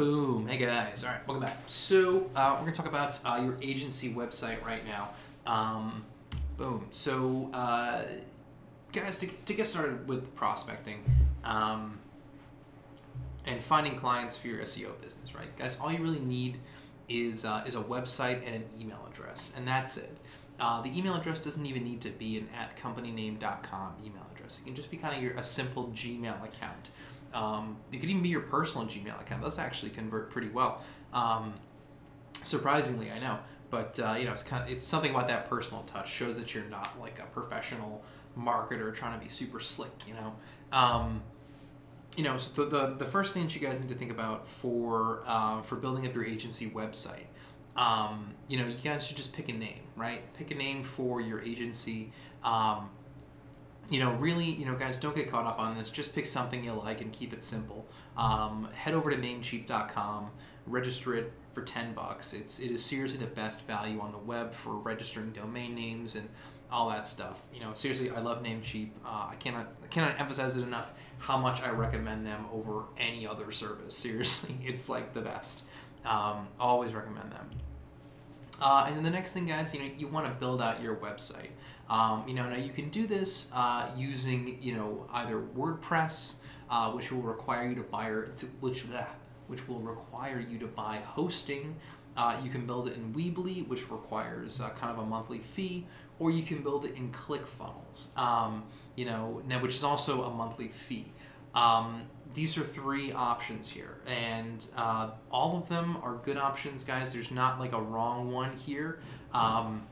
Boom. Hey guys. All right, welcome back. So uh, we're gonna talk about uh, your agency website right now. Um, boom. So uh, guys, to, to get started with prospecting um, and finding clients for your SEO business, right, guys? All you really need is uh, is a website and an email address, and that's it. Uh, the email address doesn't even need to be an at companyname.com email address. It can just be kind of your a simple Gmail account. Um, it could even be your personal Gmail account. Those actually convert pretty well. Um, surprisingly, I know, but uh, you know, it's kind of it's something about that personal touch shows that you're not like a professional marketer trying to be super slick. You know, um, you know. So the, the, the first thing that you guys need to think about for uh, for building up your agency website. Um, you know, you guys should just pick a name, right? Pick a name for your agency. Um, you know, really, you know, guys, don't get caught up on this. Just pick something you like and keep it simple. Um, head over to Namecheap.com, register it for ten bucks. It's it is seriously the best value on the web for registering domain names and all that stuff. You know, seriously, I love Namecheap. Uh, I cannot I cannot emphasize it enough how much I recommend them over any other service. Seriously, it's like the best. Um, always recommend them. Uh, and then the next thing, guys, you know, you want to build out your website. Um, you know, now you can do this uh, using, you know, either WordPress, uh, which will require you to buy, to, which, which will require you to buy hosting. Uh, you can build it in Weebly, which requires uh, kind of a monthly fee, or you can build it in ClickFunnels, um, you know, which is also a monthly fee. Um, these are three options here, and uh, all of them are good options, guys. There's not like a wrong one here. Um,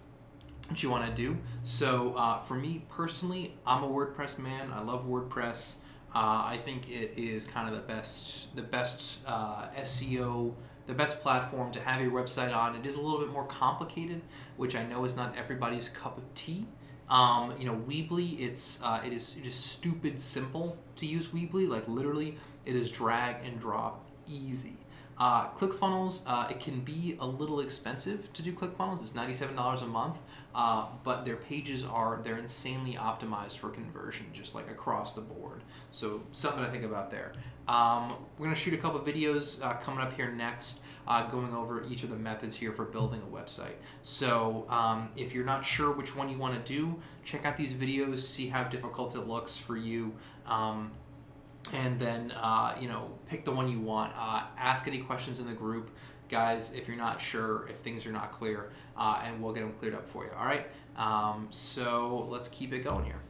what you want to do. So uh, for me personally, I'm a WordPress man. I love WordPress. Uh, I think it is kind of the best, the best uh, SEO, the best platform to have your website on. It is a little bit more complicated, which I know is not everybody's cup of tea. Um, you know, Weebly, it's uh, it is it is stupid simple to use Weebly. Like literally, it is drag and drop easy. Uh, ClickFunnels, uh, it can be a little expensive to do ClickFunnels. It's $97 a month, uh, but their pages are, they're insanely optimized for conversion, just like across the board. So something to think about there. Um, we're going to shoot a couple videos uh, coming up here next, uh, going over each of the methods here for building a website. So um, if you're not sure which one you want to do, check out these videos, see how difficult it looks for you. Um, and then uh, you know pick the one you want. Uh, ask any questions in the group guys if you're not sure if things are not clear uh, and we'll get them cleared up for you all right? Um, so let's keep it going here